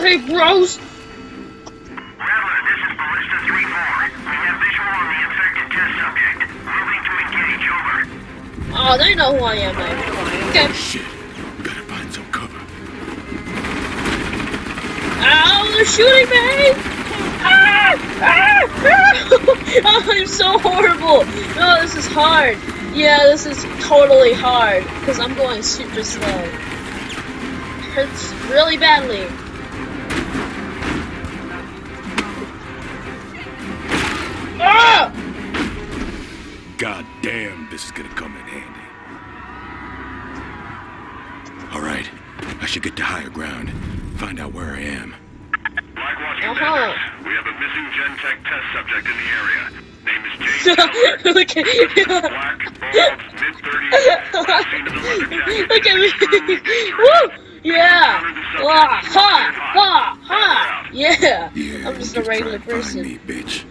Okay. Rattler, this is Ballista 3-4. We have visual on the infected test subject. Moving to engage, over. Oh, they know who I am, man. Okay. Shit. We gotta find some cover. Ow, they're shooting me! Ah! Ah! Ah! I'm so horrible. No, this is hard. Yeah, this is totally hard because I'm going super slow. It Hurts really badly. Damn, this is gonna come in handy. All right, I should get to higher ground, find out where I am. Blackwatch Uh-huh. we have a missing Gentek test subject in the area. Name is James Howard. Look at Black, bald, mid-30s, last seen in the leather jacket. Look at me. Woo! Yeah! Ah, ha! Ha! Ha! Yeah! Yeah, I'm just a regular try find person. me, bitch.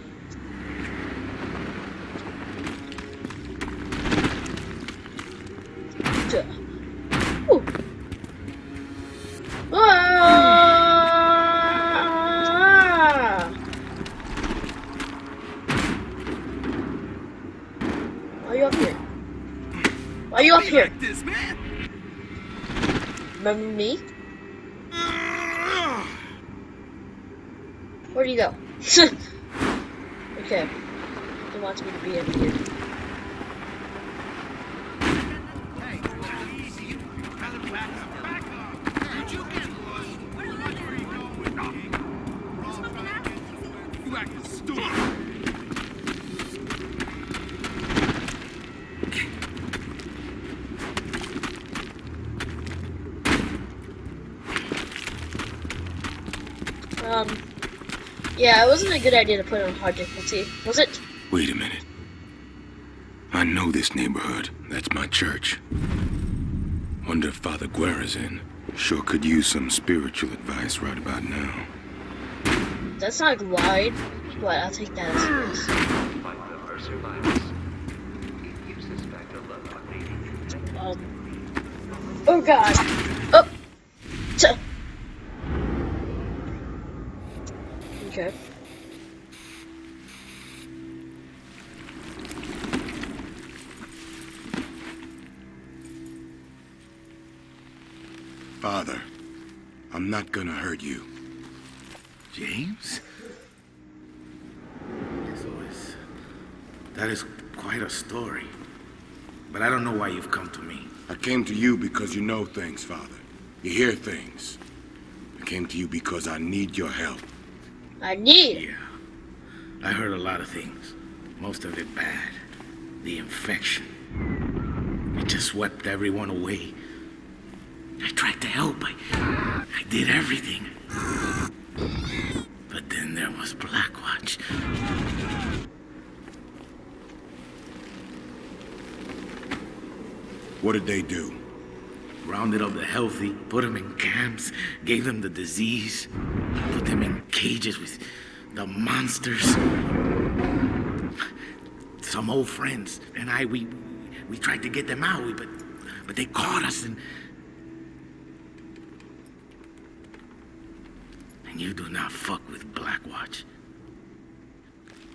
Remember me? Where'd you go? okay. He wants me to be in here. Yeah, it wasn't a good idea to put it on hard difficulty, was it? Wait a minute. I know this neighborhood. That's my church. Wonder if Father Guerra's in. Sure could use some spiritual advice right about now. That's not lied, but I'll take that as it is. Um, oh god. Oh. T- okay. Father, I'm not gonna hurt you. James? Yes, Louis. That is quite a story. But I don't know why you've come to me. I came to you because you know things, Father. You hear things. I came to you because I need your help. I need. Yeah. I heard a lot of things. Most of it bad. The infection. It just swept everyone away. I tried to help. I, I did everything. But then there was Blackwatch. What did they do? Rounded up the healthy, put them in camps, gave them the disease, put them in cages with the monsters. Some old friends and I, we we tried to get them out, but but they caught us and and you do not fuck with Blackwatch.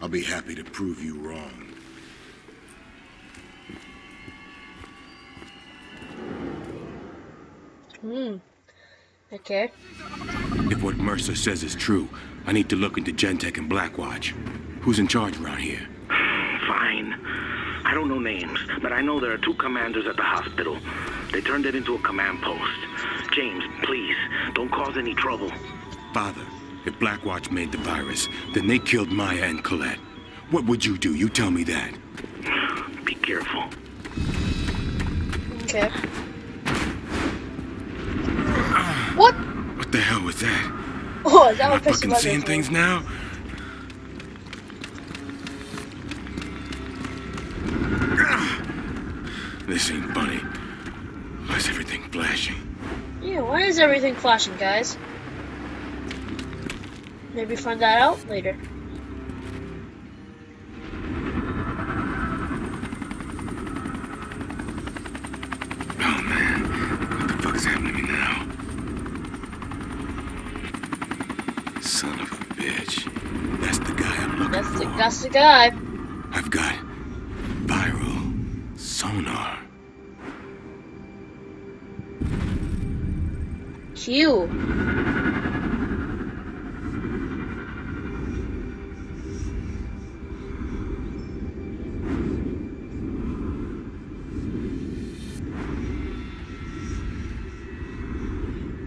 I'll be happy to prove you wrong. Hmm. Okay. If what Mercer says is true, I need to look into Gentek and Blackwatch. Who's in charge around here? Fine. I don't know names, but I know there are two commanders at the hospital. They turned it into a command post. James, please, don't cause any trouble. Father, if Blackwatch made the virus, then they killed Maya and Colette. What would you do? You tell me that. Be careful. Okay. What? What the hell was that? Oh, is that Am I fucking seeing things now? Ah! This ain't funny. Why's everything flashing? Yeah, why is everything flashing, guys? Maybe find that out later. Oh man, what the fuck is happening to me now? looking That's the, for. that's the guy. I've got viral sonar. Q.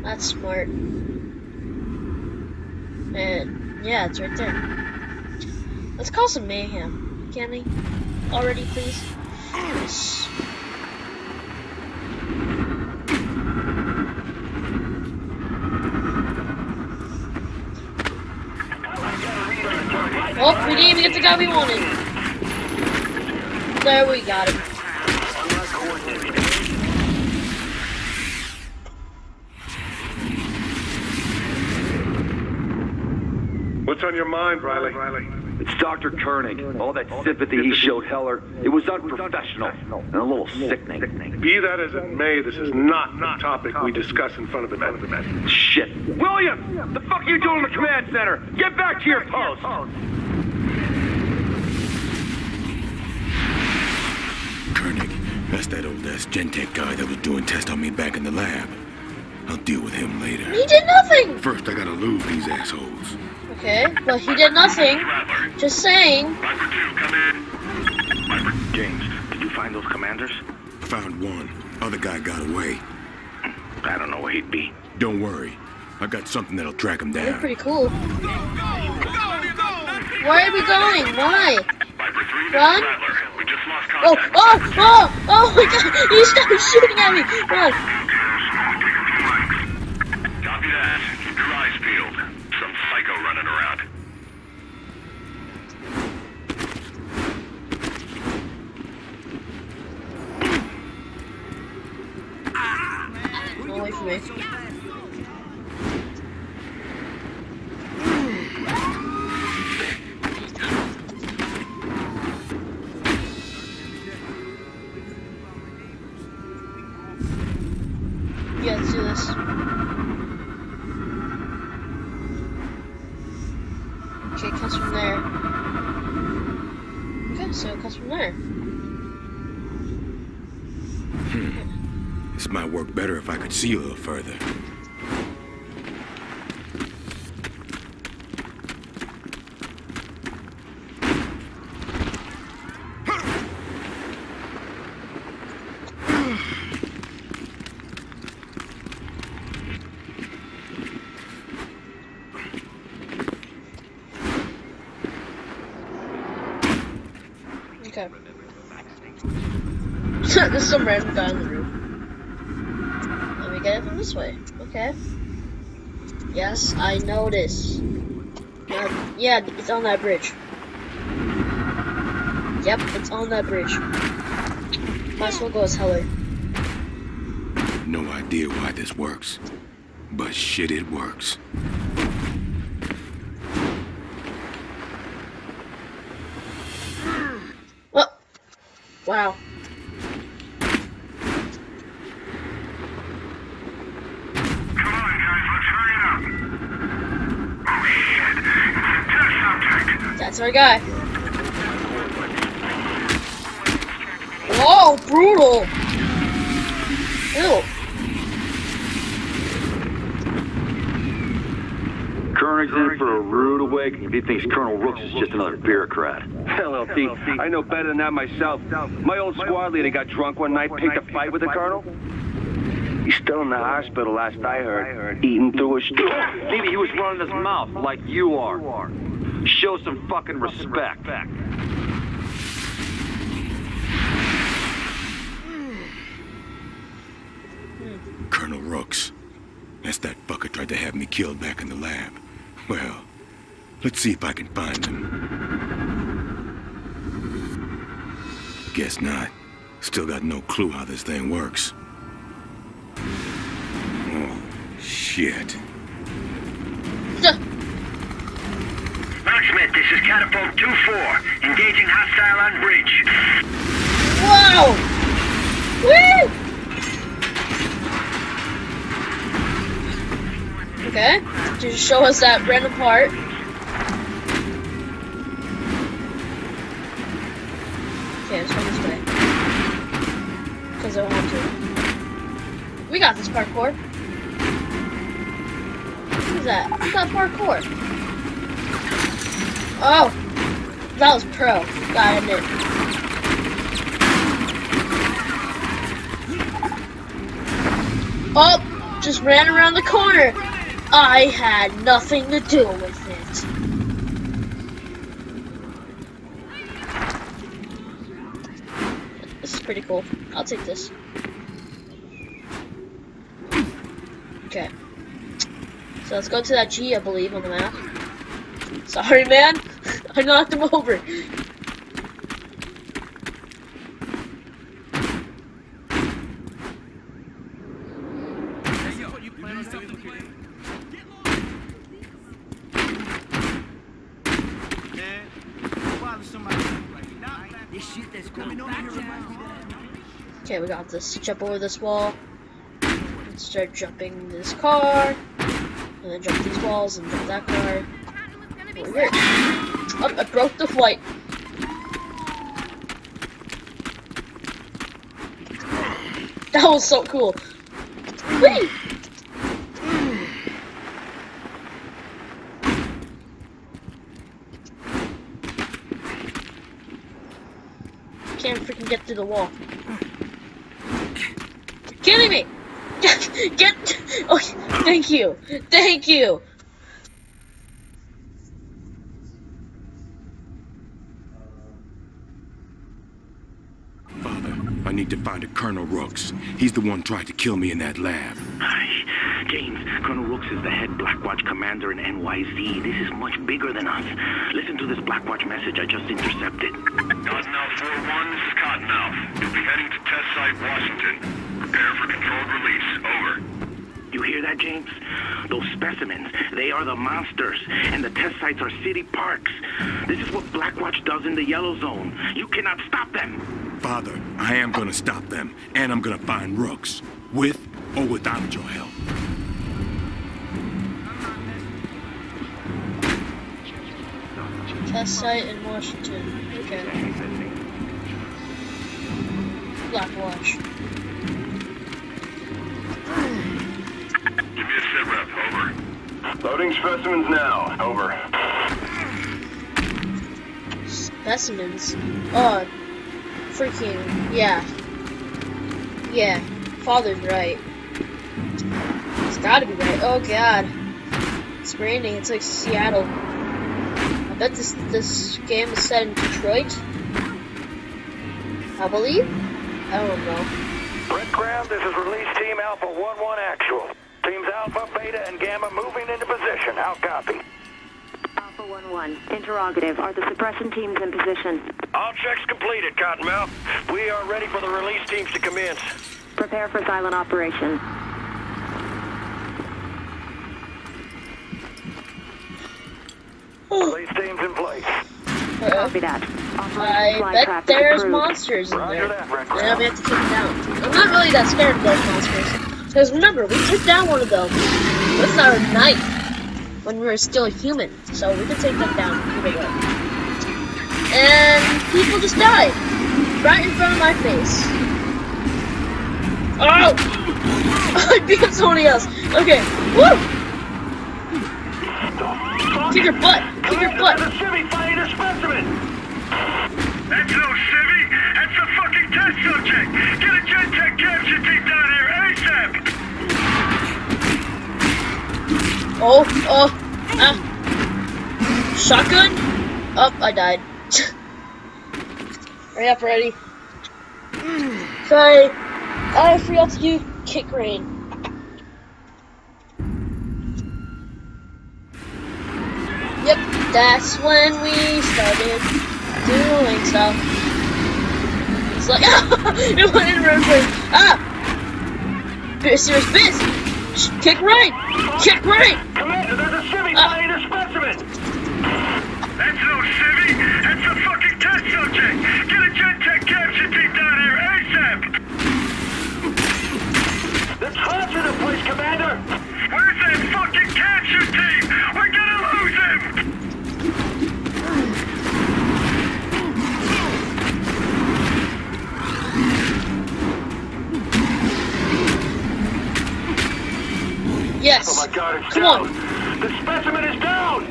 That's smart. And yeah, it's right there. Let's call some mayhem. Can we? Already, please? Yes. Oh, we didn't even get the guy we wanted. There, we got him. What's on your mind, Riley? It's Dr. Koenig. All that sympathy he showed Heller, it was unprofessional and a little sickening. Be that as it may, this is not the topic we discuss in front of the men. Shit. William! The fuck are you doing in the command center? Get back to your post! Koenig, that's that old ass Gentek guy that was doing tests on me back in the lab. I'll deal with him later. He did nothing! First, I gotta lose these assholes. Okay, but he did nothing. Just saying. Viper 2, come in. Viper, James, did you find those commanders? Found one. Other guy got away. I don't know where he'd be. Don't worry. I got something that'll track him You're down. pretty cool. Where are we going? Why? Run. We just lost Oh, oh, oh, oh my god! He started shooting at me! Run! Away could see a little further. Okay. There's some random guy in the room. Let me get it from this way. Okay. Yes, I know this. Yeah, yeah, it's on that bridge. Yep, it's on that bridge. Might as well go as Heller. Eh? No idea why this works. But shit, it works. Oh! Wow. Come on, guys. Let's hurry it up. Oh, shit. It's a test subject. That's our guy. Whoa, brutal! Ew. Koenig's in for a rude awakening if he thinks Colonel Rooks is just another bureaucrat. Hell, LT, I know better than that myself. My old squad leader got drunk one night, picked a fight with the colonel. He's still in the hospital, last I heard. Eating through his straw. Maybe he was running his mouth like you are. Show some fucking respect. Colonel Rooks. That's that fucker tried to have me killed back in the lab. Well, let's see if I can find him. Guess not. Still got no clue how this thing works. Oh, shit. This is Catapult 2-4, engaging hostile on bridge. Whoa! Woo! Okay, just show us that random part. Okay, let's go this way. Because I want to. We got this parkour. What is that? We got parkour. Oh! That was pro. Gotta admit. Oh! Just ran around the corner. I had nothing to do with it. This is pretty cool. I'll take this. Okay. So let's go to that G, I believe, on the map. Sorry, man. I knocked him over. Okay, we got this. Jump over this wall. And start jumping this car. And then jump these walls and jump that car. We're. I broke the flight. That was so cool. Whee! Can't freaking get through the wall. You're killing me! Get! Oh, thank you! Thank you! Father, I need to find a Colonel Rooks. He's the one tried to kill me in that lab. Aye. James, Colonel Rooks is the head Blackwatch commander in NYZ. This is much bigger than us. Listen to this Blackwatch message I just intercepted. Cottonmouth 4-1, this is Cottonmouth. You'll be heading to test site Washington. Prepare for controlled release. Over. You hear that, James? Those specimens, they are the monsters, and the test sites are city parks. This is what Blackwatch does in the Yellow Zone. You cannot stop them. Father, I am gonna stop them, and I'm gonna find Rooks. With or without your help. Test site in Washington. Okay. Blackwatch. Give me a sit rep. Over. Loading specimens now. Over. Specimens. Oh, freaking yeah. Yeah, father's right. It's gotta be right. Oh god, it's raining. It's like Seattle. I bet this this game is set in Detroit. I believe. I don't know. Red Ground, this is release team Alpha 1-1 actual. Teams Alpha, Beta, and Gamma moving into position. How copy? Alpha 1-1. Interrogative. Are the suppression teams in position? All checks completed, Cottonmouth. We are ready for the release teams to commence. Prepare for silent operation. Release teams in place. Uh, Copy that. Operation I bet there's approved. monsters in Roger there. That, right now we have to take them down. I'm not really that scared of those monsters. Because remember, we took down one of them with our knife when we were still human. So we could take them down either way. And people just died. Right in front of my face. Oh! I beat up somebody else. Okay. Woo! Kick your butt! Kick your butt! That's no civvy. That's a fucking test subject. Get a capture team Oh, oh, ah. Shotgun? Oh, I died. Hurry up, ready. Sorry, I forgot to do kick rain. Yep, that's when we started doing stuff. It's like, it went in reverse. Ah! Serious biz. Kick right! Kick right! Commander, there's a civvy uh. fighting a specimen. That's no civvy. That's a fucking test subject. Get a Gentek capture team down here ASAP. They're torching the place, Commander. Where's that fucking capture team? We're gonna lose him. Oh, God, it's Come down. on. The specimen is down.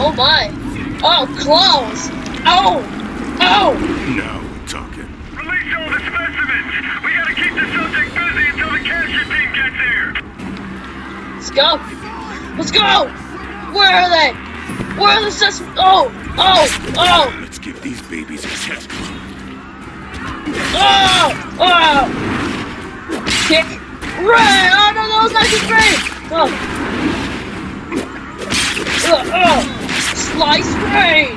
Oh my. Oh, claws. Oh. Oh. Now we're talking. Release all the specimens! We gotta keep the subject busy until the capture team gets here! Let's go. Let's go. Where are they? Where are the sus? Oh. Oh. Oh. Let's give these babies a test. Oh. Oh. Kick. Ray. Oh no, that was not kick Ray. Oh. Oh. oh. Slice Ray.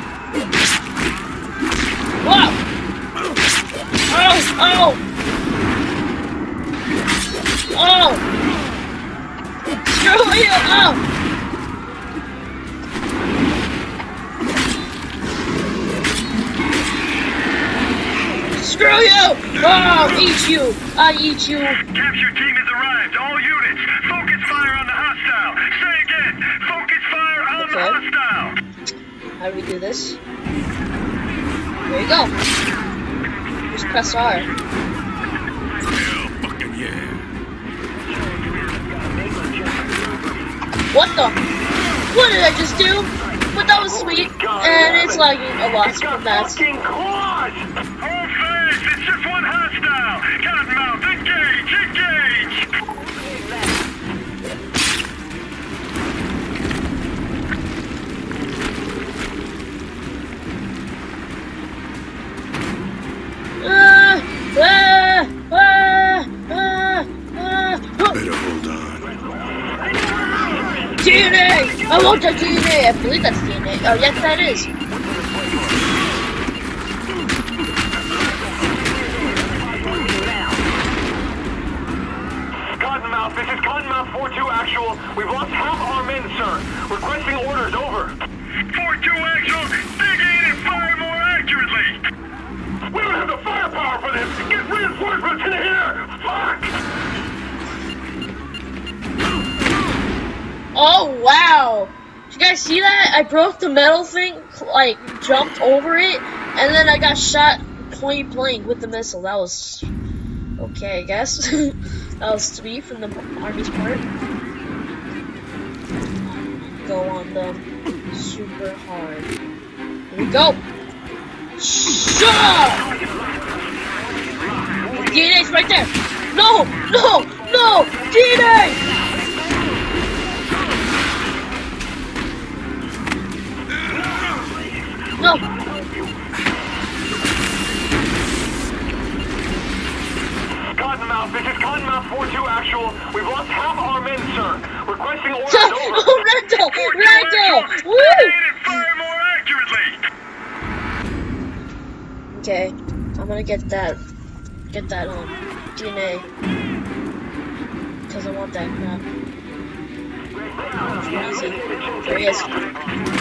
Wow. Oh. Oh. Oh. Screw you. Oh. Oh, eat you! I eat you! Capture team has arrived. All units, focus fire on the hostile. Say again, focus fire on the Okay. hostile. How do we do this? There you go. Just press R. Hell fucking yeah. What the? What did I just do? But that was sweet, and it's lagging a lot It's got from that. fucking claws. Hold fast, it's just one hostile. Cottonmouth, engage, engage. Ah! Ah! Ah! Ah! Ah! Oh, Better hold on. DNA! I want that DNA! I believe that's DNA. Oh, yes, that is. Cottonmouth, this is Cottonmouth 4-2 actual. We've lost half our men, sir. Requesting orders, over. 4-2 actual, dig in and fire more accurately. We don't have the firepower for this. Get reinforcements in here. Fuck. Oh, wow! You guys see that? I broke the metal thing, like, jumped over it, and then I got shot point blank with the missile. That was okay, I guess. that was sweet from the army's part. Go on them super hard. Here we go. Shot! DNA's right there. No, no, no, DNA! No. Cottonmouth, this is Cottonmouth 4-2 actual. We've lost half our men, sir. Requesting orders, So, over. oh! Woo! fire more accurately. Okay, I'm gonna get that, get that um DNA, cause I want that crap. There he is.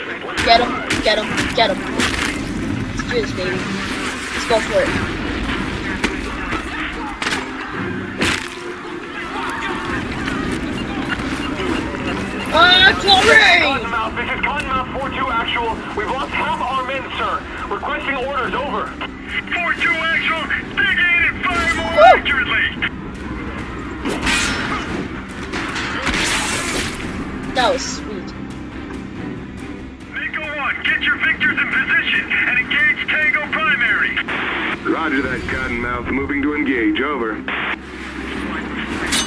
Get him! Get him! Get him! Let's do this, baby. Let's go for it. Ah, Chlorine! Cottonmouth, this is Cottonmouth 4-2 actual. We've lost half our men, sir. Requesting orders, over. 4-2 actual, dig in and fire more Woo! accurately. That was sweet. Mako 1, get your victors in position and engage Tango primary. Roger that, Cottonmouth. Moving to engage. Over.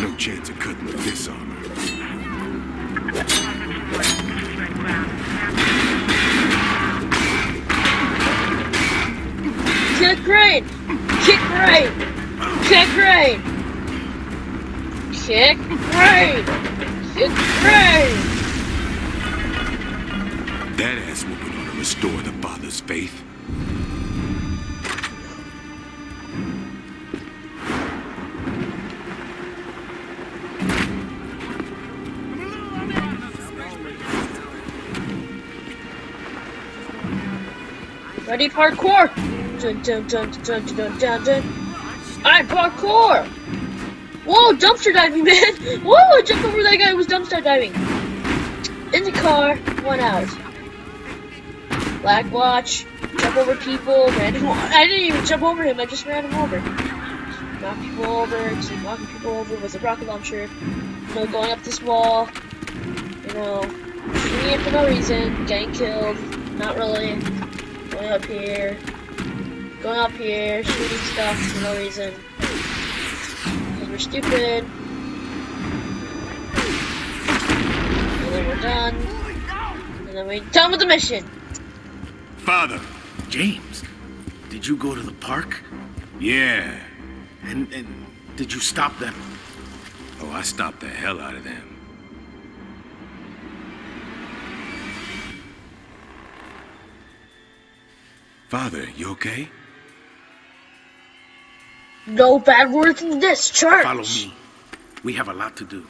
No chance of cutting with this armor. Kick rain! Kick rain! Kick rain! Kick rain! Kick rain! That ass whooping ought to restore the father's faith. Ready parkour! Dun dun dun dun dun dun dun. I'm parkour! Whoa, dumpster diving, man! Whoa, I jumped over that guy who was dumpster diving. In the car, one out. Black watch, jump over people. I didn't even jump over him. I just ran him over. knock people over, just knocking people over with a rocket launcher. You know, going up this wall. You know, shooting it for no reason, getting killed. Not really. Going up here. Going up here, shooting stuff for no reason. Because we're stupid. And then we're done. And then we're done with the mission. Father! James, did you go to the park? Yeah. And, and did you stop them? Oh, I stopped the hell out of them. Father, you okay? No bad words in this church. Follow me. We have a lot to do.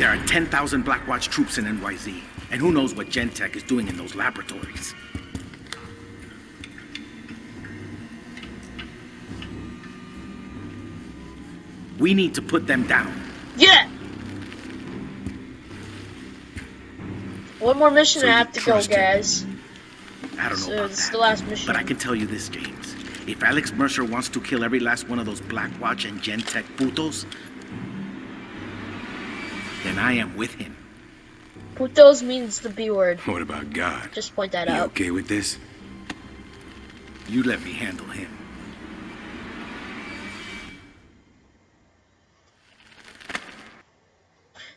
There are 10,000 Blackwatch troops in NYZ, and who knows what Gentek is doing in those laboratories. We need to put them down. Yeah. One more mission So I have to go, trust him? guys. I don't know So about this is that. the last mission. But I can tell you this, James. If Alex Mercer wants to kill every last one of those Blackwatch and Gentek putos, then I am with him. Putos means the B word. What about God? Just point that You out. okay with this? You let me handle him.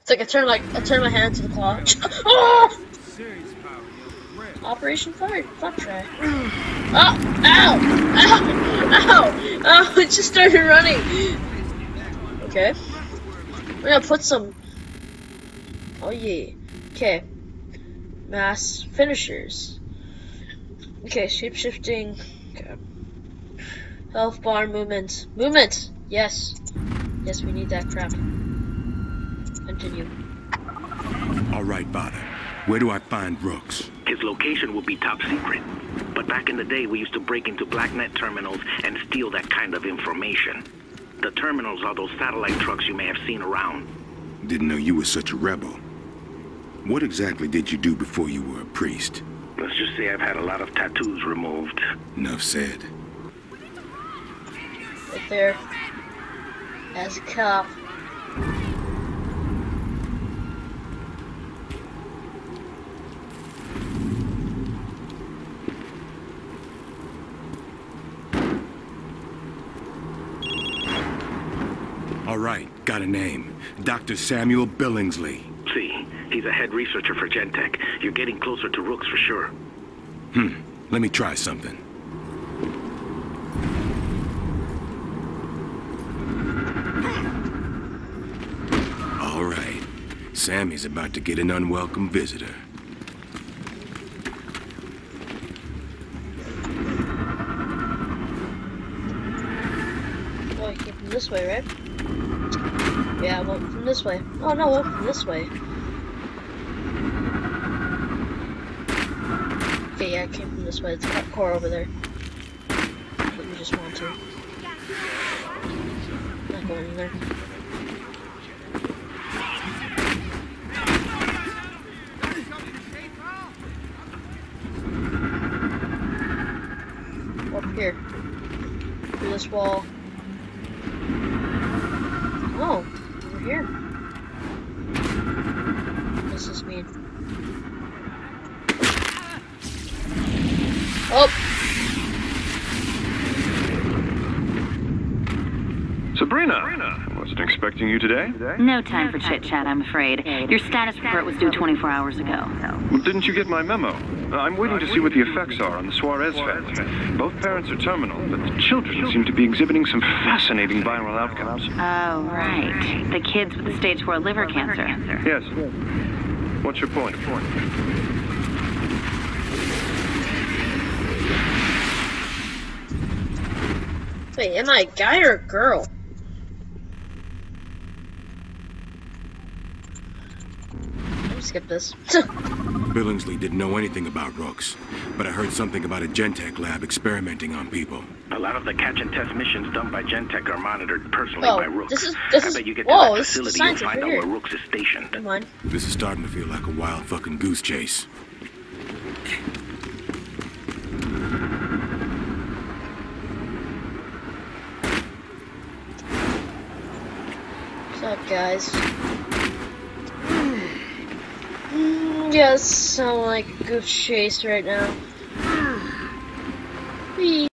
It's like I turn like I turn my hand to the clock. oh! Operation Fire Fuck Try. Oh! Ow! Ow! Ow! Ow! It just started running. Okay. We're gonna put some. Oh yeah. Okay. Mass finishers. Okay, shape shifting. Okay. Health bar movement. Movement! Yes. Yes, we need that crap. Continue. All right, Father. Where do I find Rooks? His location will be top secret. But back in the day, we used to break into BlackNet terminals and steal that kind of information. The terminals are those satellite trucks you may have seen around. Didn't know you were such a rebel. What exactly did you do before you were a priest? Let's just say I've had a lot of tattoos removed. Enough said. Right there. As a cop. All right, got a name. Dr. Samuel Billingsley. See, he's a head researcher for Gentek. You're getting closer to Rooks for sure. Hmm, let me try something. All right. Sammy's about to get an unwelcome visitor. Oh, you came from this way, right? Yeah, well, from this way. Oh, no, well, from this way. Okay, yeah, I came from this way. It's got core over there. But we just want to. Not going in there. Up here. Through this wall. Oh, over here. What's this mean? Oh, Sabrina! I wasn't expecting you today. No time for chit chat, I'm afraid. Your status report was due 24 hours ago. Well, didn't you get my memo? Uh, I'm waiting to see what the effects are on the Suarez family. Both parents are terminal, but the children seem to be exhibiting some fascinating viral outcomes. Oh, right. The kids with the stage 4 liver cancer. Yes. What's your point? wait, am I a guy or a girl? skip this. Billingsley didn't know anything about rooks, but I heard something about a Gentek lab experimenting on people. A lot of the catch and test missions done by Gentek are monitored personally whoa, by rooks. This is, this I bet you get whoa, to whoa, that facility and find out where rooks is stationed. Come on. This is starting to feel like a wild fucking goose chase. What's up, guys? Yes, sound like Goof Chase right now.